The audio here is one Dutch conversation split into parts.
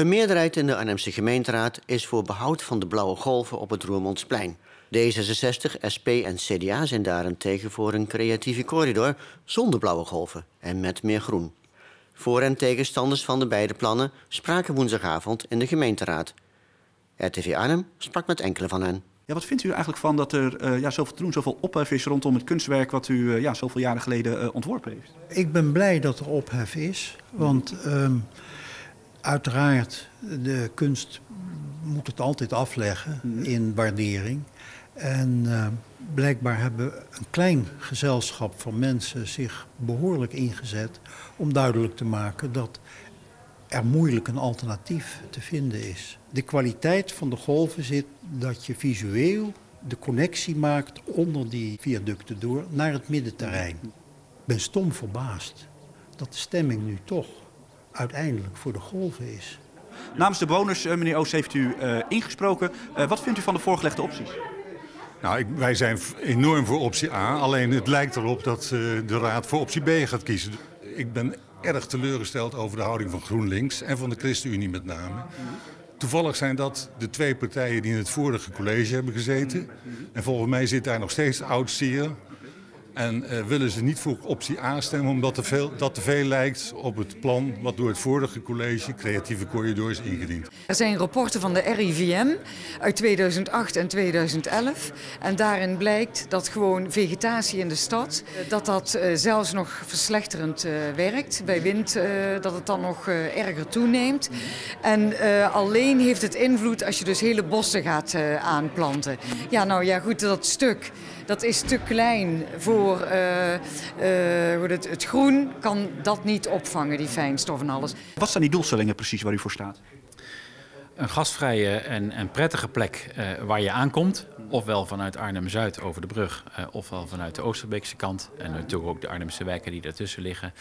Een meerderheid in de Arnhemse gemeenteraad is voor behoud van de blauwe golven op het Roermondsplein. D66, SP en CDA zijn daarentegen voor een creatieve corridor zonder blauwe golven en met meer groen. Voor- en tegenstanders van de beide plannen spraken woensdagavond in de gemeenteraad. RTV Arnhem sprak met enkele van hen. Ja, wat vindt u er eigenlijk van dat er uh, ja, zoveel te doen, zoveel ophef is rondom het kunstwerk wat u uh, ja, zoveel jaren geleden uh, ontworpen heeft? Ik ben blij dat er ophef is, want um, uiteraard de kunst moet het altijd afleggen in waardering. En uh, blijkbaar hebben een klein gezelschap van mensen zich behoorlijk ingezet om duidelijk te maken dat er moeilijk een alternatief te vinden is. De kwaliteit van de golven zit dat je visueel de connectie maakt onder die viaducten door naar het middenterrein. Ik ben stom verbaasd dat de stemming nu toch uiteindelijk voor de golven is. Namens de bewoners, meneer Oost, heeft u uh, ingesproken. Uh, wat vindt u van de voorgelegde opties? Nou, ik, wij zijn enorm voor optie A. Alleen het lijkt erop dat uh, de Raad voor optie B gaat kiezen. Ik ben erg teleurgesteld over de houding van GroenLinks en van de ChristenUnie met name. Toevallig zijn dat de twee partijen die in het vorige college hebben gezeten. En volgens mij zit daar nog steeds oud-sier. En uh, willen ze niet voor optie A stemmen omdat er veel, dat te veel lijkt op het plan wat door het vorige college Creatieve Corridor is ingediend. Er zijn rapporten van de RIVM uit 2008 en 2011 en daarin blijkt dat gewoon vegetatie in de stad, dat dat uh, zelfs nog verslechterend uh, werkt. Bij wind dat het dan nog erger toeneemt. En alleen heeft het invloed als je dus hele bossen gaat aanplanten. Ja nou ja goed, dat stuk dat is te klein voor uh, uh, het, het groen kan dat niet opvangen, die fijnstof en alles. Wat zijn die doelstellingen precies waar u voor staat? Een gastvrije en, prettige plek uh, waar je aankomt. Ofwel vanuit Arnhem-Zuid over de brug, uh, ofwel vanuit de Oosterbeekse kant. En natuurlijk ook de Arnhemse wijken die daartussen liggen.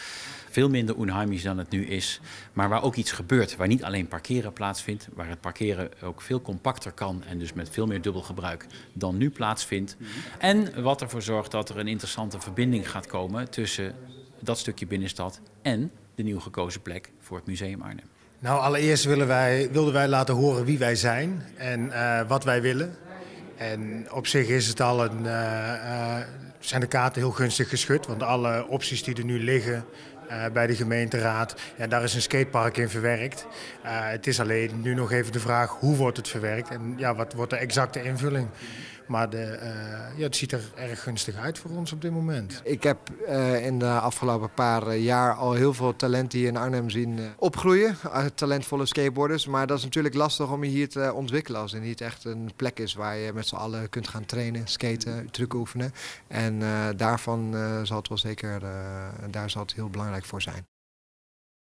Veel minder onheimisch dan het nu is. Maar waar ook iets gebeurt. Waar niet alleen parkeren plaatsvindt. Waar het parkeren ook veel compacter kan. En dus met veel meer dubbel gebruik dan nu plaatsvindt. En wat ervoor zorgt dat er een interessante verbinding gaat komen tussen dat stukje binnenstad en de nieuw gekozen plek voor het Museum Arnhem. Nou, allereerst willen wij, wilden wij laten horen wie wij zijn en uh, wat wij willen. En op zich is het al een, uh, uh, zijn de kaarten heel gunstig geschud, want alle opties die er nu liggen bij de gemeenteraad, ja, daar is een skatepark in verwerkt. het is alleen nu nog even de vraag hoe wordt het verwerkt en ja, wat wordt de exacte invulling. Maar de, uh, ja, het ziet er erg gunstig uit voor ons op dit moment. Ik heb uh, in de afgelopen paar jaar al heel veel talenten hier in Arnhem zien opgroeien. talentvolle skateboarders. Maar dat is natuurlijk lastig om je hier te ontwikkelen. Als er niet echt een plek is waar je met z'n allen kunt gaan trainen, skaten, trucken oefenen. En daarvan zal het wel zeker, daar zal het heel belangrijk voor zijn.